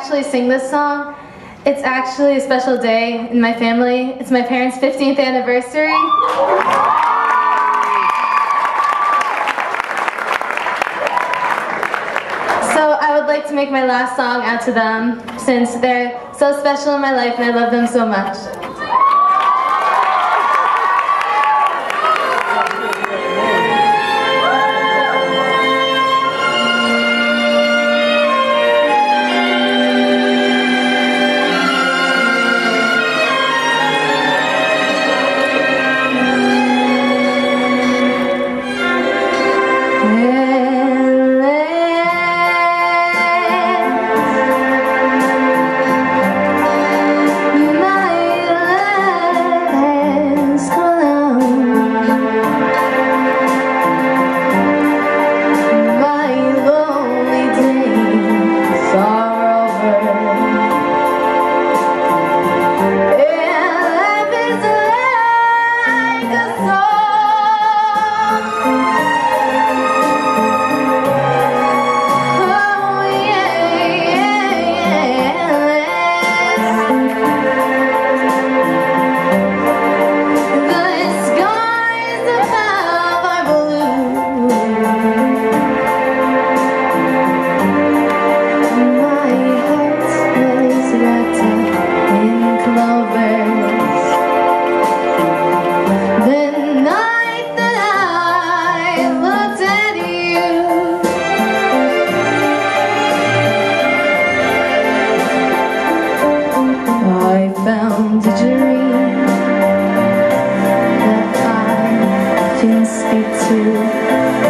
usually sing this song. It's actually a special day in my family. It's my parents' 15th anniversary. So I would like to make my last song out to them since they're so special in my life and I love them so much. That